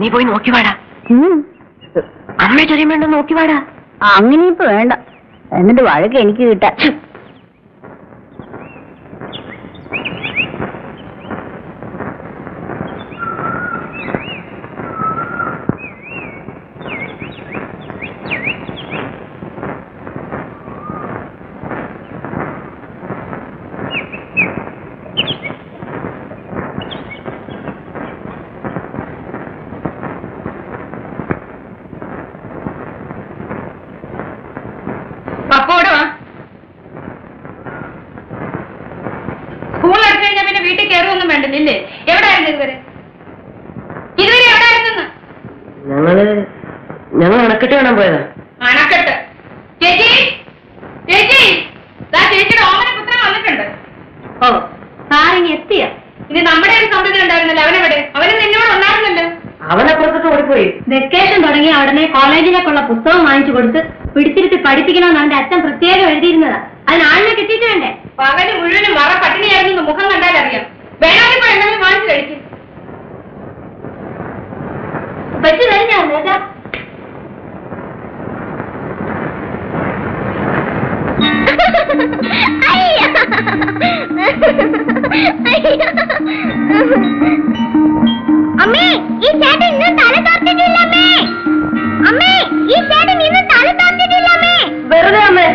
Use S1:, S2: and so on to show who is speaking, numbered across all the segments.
S1: നീ പോയി നോക്കി വാടാ. അമ്മ ചെറിയ നോക്കി വാടാ.
S2: അങ്ങനെ ഇപ്പൊ വേണ്ട. എന്നിട്ട് വഴക്ക് എനിക്ക് കിട്ടാൻ.
S1: അണക്കെട്ട് കാണാൻ പോയതാ.
S3: അണക്കെട്ട് ചേച്ചി? ചേച്ചി? ദാ ചേച്ചിയുടെ ഓമന വന്നിട്ടുണ്ട്. ഓ സാറിങ് എത്തിയ. ഇത് നമ്മുടെ ഒരു സമ്മതി ഉണ്ടായിരുന്നല്ലോ. അവനെവിടെ? അവന് നിന്നോട് ഉണ്ടായിരുന്നല്ലോ.
S1: അവനപ്പുറത്തോട്ട് ഓടിപ്പോയി.
S2: വെക്കേഷൻ തുടങ്ങിയ ഉടനെ കോളേജിലേക്കുള്ള പുസ്തകം വാങ്ങിച്ചു കൊടുത്ത് പിടിച്ചിരുത്തി പഠിപ്പിക്കണമെന്ന് അവന്റെ അച്ഛൻ പ്രത്യേകം എഴുതിയിരുന്നതാ. അതിന് ആളിനെ കിട്ടിയിട്ട് വേണ്ടേ?
S3: പകൽ മുഴുവനും മറ പട്ടിണിയായിരുന്നു മുഖം കണ്ടാൽ അറിയാം. വേണമെങ്കിൽ എന്തെങ്കിലും വാങ്ങിച്ചു കഴിക്കും.
S2: പറ്റി കഴിഞ്ഞാ നേതാ അമ്മേ ഈ ചേട്ടൻ ഇന്ന് തല തോർത്തിട്ടില്ല അമ്മേ. അമ്മേ ഈ ചേട്ടൻ ഇന്ന് തല തോർത്തിട്ടില്ല അമ്മേ.
S1: വെറുതെ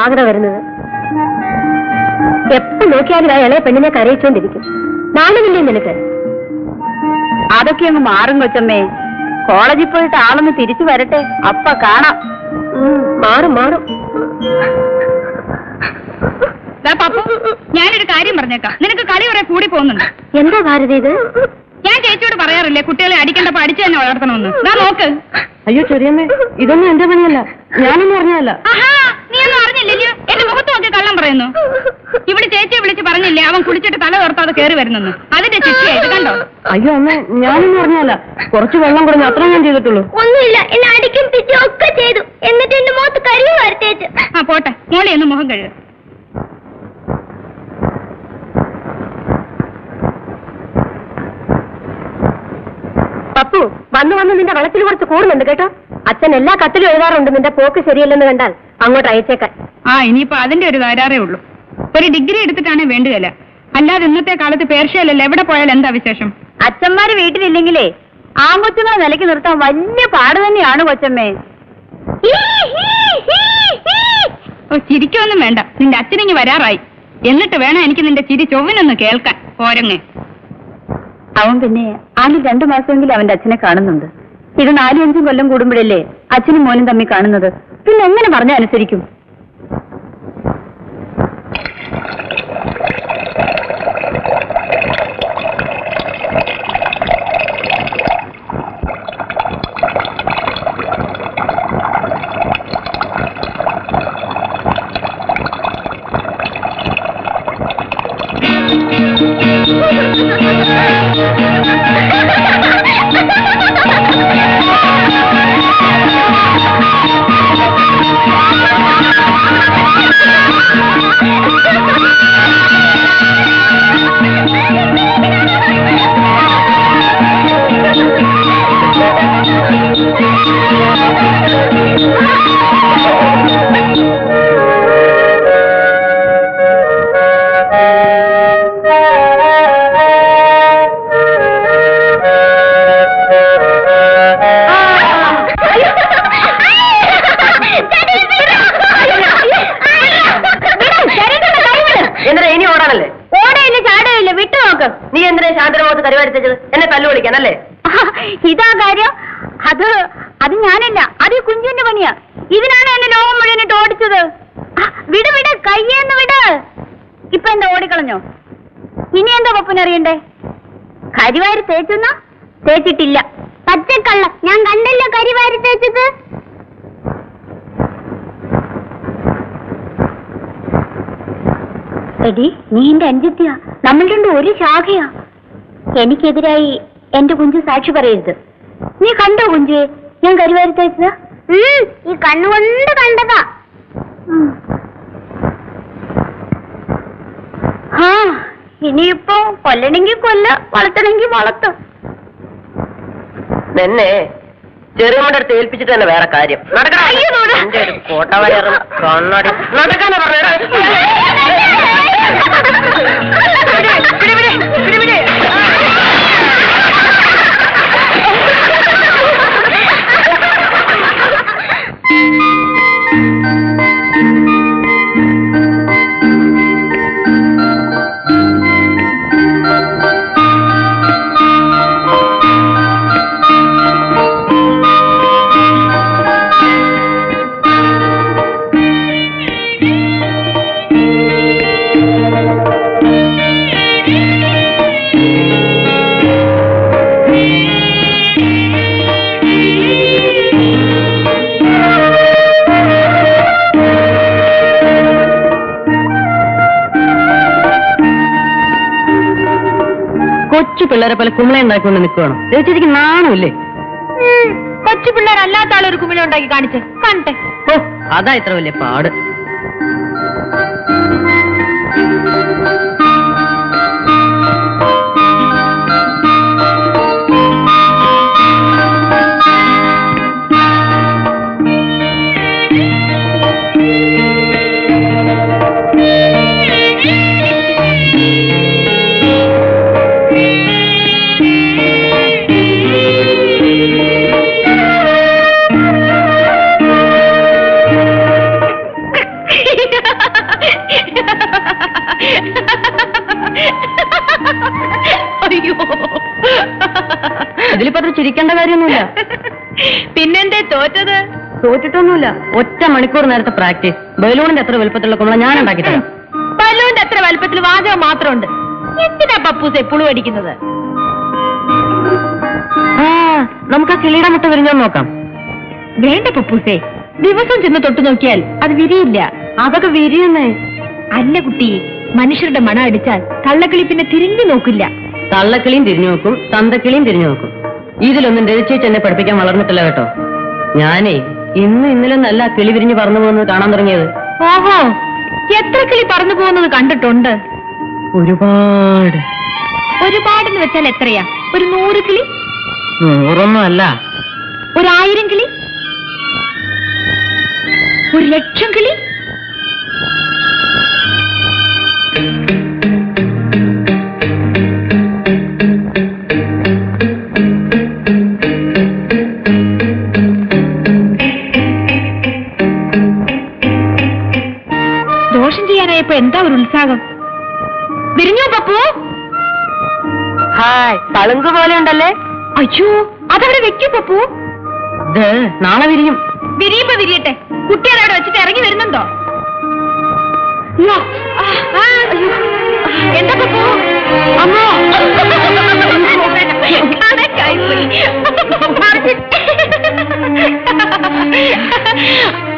S2: പാകത വരുന്നത്. എപ്പോ നോക്കിയാലും ആ ഇളയ പെണ്ണിനെ കരയിച്ചോണ്ടിരിക്കും. നാണമില്ലേ നിനക്ക്? അതൊക്കെ അങ്ങ് മാറും കൊച്ചമ്മേ. കോളേജിൽ പോയിട്ട് ആളൊന്ന് തിരിച്ചു വരട്ടെ. അപ്പ കാണാം. മാറും മാറും.
S3: ദാ പപ്പു ഞാനൊരു കാര്യം പറഞ്ഞേക്കാം. നിനക്ക് കളി കുറെ കൂടി പോകുന്നുണ്ട്.
S2: എന്താ ഭാരതി ഇത്?
S3: ഞാൻ ചേച്ചിയോട് പറയാറില്ലേ കുട്ടികളെ അടിക്കേണ്ടപ്പോ അടിച്ചു തന്നെ വളർത്തണമെന്ന്. ഞാൻ നോക്ക്.
S1: അയ്യോ ചെറിയമ്മേ ഇതൊന്നും എന്റെ പണിയല്ല. ഞാനൊന്നും അറിഞ്ഞല്ല
S3: ആഹാ നീ ഒന്നും അറിഞ്ഞില്ലല്ലോ എന്റെ മുഖത്ത് നോക്കി കള്ളം പറയുന്നു. ഇവിടെ ചേച്ചിയെ വിളിച്ച് പറഞ്ഞില്ലേ അവൻ കുളിച്ചിട്ട് തല ഓർത്താതെ കയറി വരുന്നെന്ന്. അതിന്റെ ശിക്ഷയായിട്ട് കണ്ടോ?
S1: അയ്യോ അമ്മ ഞാനൊന്നും അറിഞ്ഞല്ല കുറച്ച് വെള്ളം കുറഞ്ഞു അത്ര ഞാൻ ചെയ്തിട്ടുള്ളൂ.
S2: ഒന്നുമില്ല എന്നെ അടിക്കും പിച്ചും ഒക്കെ ചെയ്തു. എന്നിട്ട് എന്റെ മുഖത്ത് കരിയും
S3: ആ പോട്ടെ. മോളി ഒന്ന് മുഖം കഴുകുക
S2: പപ്പു വന്നു വന്ന് നിന്റെ വെള്ളത്തിൽ കുറച്ച് കൂടുന്നുണ്ട് കേട്ടോ. അച്ഛൻ എല്ലാ കത്തിലും എഴുതാറുണ്ട് നിന്റെ പോക്ക് ശരിയല്ലെന്ന് കണ്ടാൽ അങ്ങോട്ട് അയച്ചേക്കാൻ.
S3: ആ ഇനിയിപ്പോ അതിന്റെ ഒരു കരാറേ ഉള്ളൂ. ഒരു ഡിഗ്രി എടുത്തിട്ടാണ് വേണ്ടുകയില്ല അല്ലാതെ ഇന്നത്തെ കാലത്ത് പേർഷ്യയിലല്ല എവിടെ പോയാൽ എന്താ വിശേഷം?
S2: അച്ഛന്മാര് വീട്ടിലില്ലെങ്കിലേ ആൺകൊച്ചുങ്ങളെ നിലയ്ക്ക് നിർത്താൻ വലിയ പാട് തന്നെയാണ് കൊച്ചമ്മേ.
S3: ഓ ചിരിക്കൊന്നും വേണ്ട. നിന്റെ അച്ഛനിങ്ങി വരാറായി. എന്നിട്ട് വേണം എനിക്ക് നിന്റെ ചിരി ചൊവ്വിനൊന്ന് കേൾക്കാൻ. പോരങ്ങ്.
S2: അവൻ പിന്നെ ആദ്യം രണ്ടു മാസമെങ്കിലും അവന്റെ അച്ഛനെ കാണുന്നുണ്ട്. ഇത് നാലും അഞ്ചും കൊല്ലം കൂടുമ്പോഴല്ലേ അച്ഛനും മോനും തമ്മിൽ കാണുന്നത്? പിന്നെ എങ്ങനെ പറഞ്ഞ അനുസരിക്കും?
S4: ഓടിക്കളഞ്ഞോ ഇനി എന്താ പപ്പുനറിയണ്ടേ കരിവാരി തേച്ചെന്ന? തേച്ചിട്ടില്ല. പച്ചക്കള്ള. ഞാൻ കണ്ടല്ലോ കരിവാരി തേച്ചത്. എടി നീ എന്റെ അഞ്ചിത്തിയാ. നമ്മൾ രണ്ടും ഒരു ശാഖയാ. എനിക്കെതിരായി എന്റെ കുഞ്ചു സാക്ഷി പറയരുത്. നീ കണ്ടോ കുഞ്ചു ഞാൻ കരിവാരി തേച്ചത്. ഈ കണ്ണുകൊണ്ട് കണ്ടതാ ആ കൊല്ലണെങ്കി കൊല്ല വളർത്തണെങ്കി വളർത്തും.
S1: നിന്നെ ചെറുമയുടെ അടുത്ത് ഏൽപ്പിച്ചിട്ട് തന്നെ വേറെ കാര്യം. ഒരു കണ്ണാടി. നടക്കാനാ പറഞ്ഞത്. കൊച്ചു പിള്ളേരെ പോലെ കുമ്പള ഉണ്ടാക്കിക്കൊണ്ട് നിൽക്കുകയാണ് ചേച്ചിക്ക് നാണമില്ലേ?
S4: കൊച്ചു പിള്ളേരല്ലാത്ത ആളൊരു കുമിള ഉണ്ടാക്കി കാണിച്ചേ. കാണട്ടെ
S1: ഓ അതാ ഇത്ര വലിയ പാട്.
S4: അയ്യോ.
S1: ഇതിലിപ്പോ അത് ചിരിക്കേണ്ട കാര്യമൊന്നുമില്ല.
S4: പിന്നെന്തേ തോറ്റത്?
S1: തോറ്റിട്ടൊന്നുമില്ല. ഒറ്റ മണിക്കൂർ നേരത്തെ പ്രാക്ടീസ്. ബലൂണിന്റെ എത്ര വലുപ്പത്തിലുള്ള കുമ്പള ഞാൻ ഉണ്ടാക്കി തരാം.
S4: ബലൂണിന്റെ എത്ര വലുപ്പത്തിൽ വാചകം മാത്രമുണ്ട്. എന്തിനാ പപ്പൂസ് എപ്പോഴും അടിക്കുന്നത്?
S1: നമുക്ക് ആ കിളിയുടെ മുട്ട വിരിഞ്ഞോന്ന് നോക്കാം.
S4: വേണ്ട പപ്പൂസേ. ദിവസം ചെന്ന് തൊട്ടു നോക്കിയാൽ അത് വിരിയില്ല.
S1: അതൊക്കെ വിരിയുന്നേ.
S4: അല്ല കുട്ടി മനുഷ്യരുടെ മണം അടിച്ചാൽ തള്ളക്കിളി പിന്നെ തിരിഞ്ഞു നോക്കില്ല.
S1: തള്ളക്കിളിയും തിരിഞ്ഞു നോക്കും തന്തക്കിളിയും തിരിഞ്ഞു നോക്കും. ഇതിലൊന്നും രചിച്ച് എന്നെ പഠിപ്പിക്കാൻ വളർന്നിട്ടില്ല കേട്ടോ. ഞാനേ ഇന്ന് ഇന്നലെ നല്ല കിളി വിരിഞ്ഞ് പറന്നു പോകുന്നത് കാണാൻ തുടങ്ങിയത്.
S4: ഓഹോ എത്ര കിളി പറന്നു പോകുന്നത് കണ്ടിട്ടുണ്ട്.
S1: ഒരുപാട്.
S4: ഒരുപാടെന്ന് വെച്ചാൽ എത്രയാ? ഒരു നൂറ് കിളി?
S1: നൂറൊന്നും അല്ല.
S4: ഒരു ആയിരം കിളി? ഒരു ലക്ഷം കിളി?
S1: ഹായ് പളുങ്ക് പോലെ ഉണ്ടല്ലേ
S4: അയ്യോ അതവിടെ വെക്കൂ പപ്പു.
S1: നാളെ വിരിയും.
S4: വിരിയുമ്പോ വിരിയട്ടെ. കുട്ടി അവിടെ വെച്ചിട്ട് ഇറങ്ങി വരുന്നുണ്ടോ. എന്താ പപ്പു? അമ്മോ.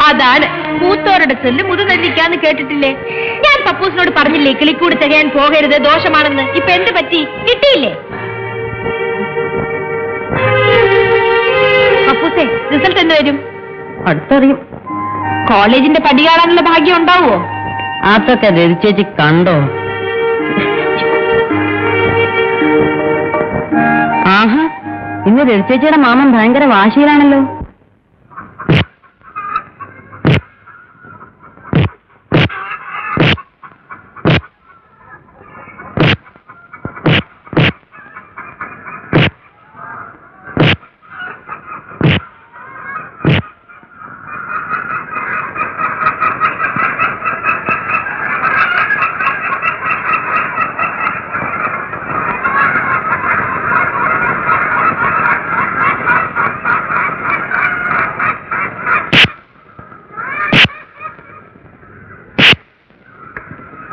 S4: അതാണ് മൂത്തോരുടെ ചെല്ല് മുതുനെല്ലിക്കാന്ന് കേട്ടിട്ടില്ലേ? ഞാൻ പപ്പൂസിനോട് പറഞ്ഞില്ലേ കിളിക്കൂടി തികയാൻ പോകരുത് ദോഷമാണെന്ന് ഇപ്പൊ എന്ത് പറ്റി? കിട്ടിയില്ലേ? അപ്പൂസേ റിസൾട്ട് എന്ന് വരും?
S1: അടുത്തറിയും.
S4: കോളേജിന്റെ പടി കാണാനുള്ള ഭാഗ്യം ഉണ്ടാവോ
S1: അതൊക്കെ രചിച്ചേച്ചി കണ്ടോ? ആഹാ ഇന്ന് രചിച്ചേച്ചിയുടെ മാമൻ ഭയങ്കര വാശിയിലാണല്ലോ.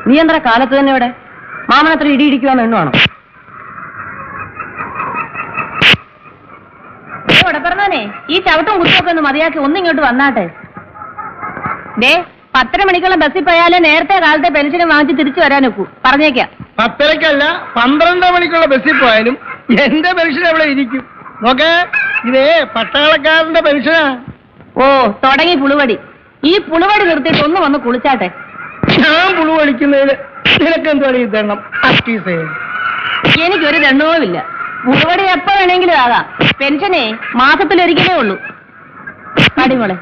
S1: നീ എന്താ കാലത്ത് തന്നെ ഇവിടെ മാമനത്ര ഇടി ഇടിക്കുവാന്ന് എണ്ണുവാണോ
S5: പറഞ്ഞേ ഈ ചവിട്ടും കുത്തൊക്കെ ഒന്ന് മതിയാക്കി ഒന്നിങ്ങോട്ട് വന്നാട്ടെ. ദേ പത്തര മണിക്കുള്ള ബസ്സിൽ പോയാലേ നേരത്തെ കാലത്തെ പെൻഷനും വാങ്ങിച്ച് തിരിച്ചു വരാൻ ഒക്കൂ പറഞ്ഞേക്കാം.
S6: പത്തരക്കല്ല പന്ത്രണ്ട് മണിക്കുള്ള ബസ്സിൽ പോയാലും എന്റെ പെൻഷൻ അവിടെ ഇരിക്കും? നോക്കേ ഇതേ പട്ടാളക്കാരന്റെ പെൻഷനാ.
S5: ഓ തുടങ്ങി പുളുവടി. ഈ പുളുവടി നിർത്തിയിട്ട് ഒന്ന് വന്ന് കുളിച്ചാട്ടെ.
S6: ഞാൻ പുളു കളിക്കുന്നതിന് നിനക്കെന്താണ് ഈ തരണം അറ്റീസേ
S5: എനിക്കൊരു ദണ്ണവുമില്ല. ഇവിടെ എപ്പോ വേണമെങ്കിലും ആകാം. പെൻഷനേ മാസത്തിലൊരിക്കലേ ഉള്ളൂ. അടിമോളെ.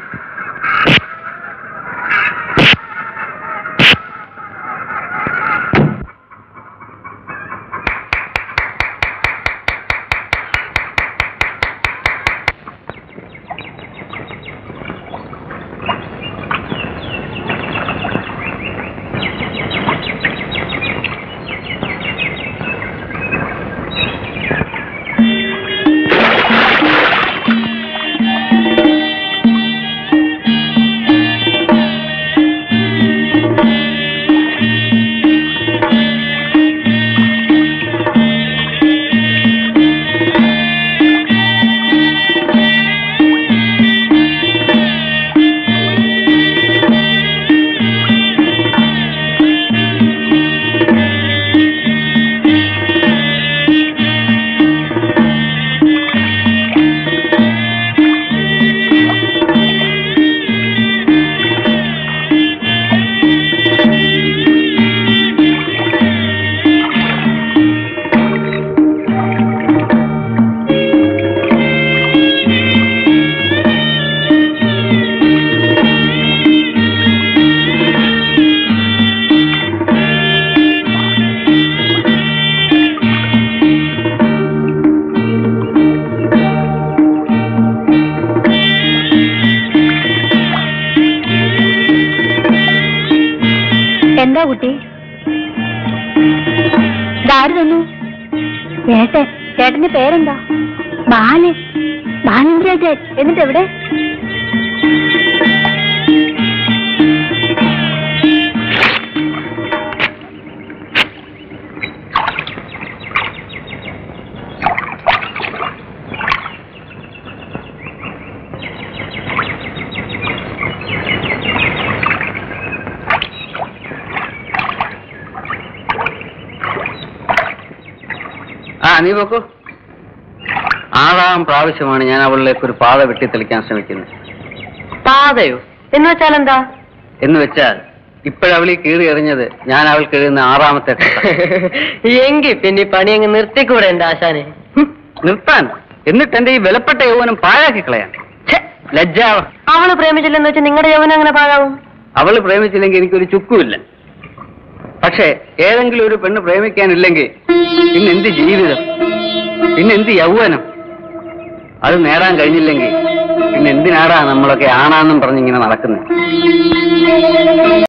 S5: എന്താ കുട്ടി? ഇതാര് തന്നു? ചേട്ടൻ. ചേട്ടന്റെ പേരെന്താ? ബാലൻ. ബാലൻ രാജൻ എന്നിട്ട് എവിടെ
S7: നീ നോക്കൂ. ആറാം പ്രാവശ്യമാണ് ഞാൻ അവളിലേക്ക് ഒരു പാത വെട്ടിത്തെളിക്കാൻ ശ്രമിക്കുന്നത്.
S1: പാതയോ? എന്ന് വെച്ചാൽ എന്താ?
S7: എന്ന് വെച്ചാൽ ഇപ്പോഴവളി കീറി എറിഞ്ഞത് ഞാൻ അവൾക്ക് എഴുതുന്ന ആറാമത്തെ എങ്കിൽ
S1: എങ്കി പിന്നെ പണി അങ്ങ് നിർത്തിക്കൂടെ എന്റെ ആശാനെ?
S7: നിർത്താൻ. എന്നിട്ട് എന്റെ ഈ വിലപ്പെട്ട യൗവനം പാഴാക്കി കളയാൻ. ലജ്ജാവ.
S1: അവൾ പ്രേമിച്ചില്ലെന്ന് വെച്ചാൽ നിങ്ങളുടെ യൗവനം അങ്ങനെ പാഴാവും?
S7: അവൾ പ്രേമിച്ചില്ലെങ്കിൽ എനിക്കൊരു ചുക്കുമില്ല. പക്ഷേ ഏതെങ്കിലും ഒരു പെണ്ണ് പ്രേമിക്കാനില്ലെങ്കിൽ പിന്നെ എന്ത് ജീവിതം? പിന്നെ എന്ത് യൗവനം? അത് നേടാൻ കഴിഞ്ഞില്ലെങ്കിൽ പിന്നെ എന്തിനാടാ നമ്മളൊക്കെ ആണാന്നും പറഞ്ഞിങ്ങനെ നടക്കുന്നത്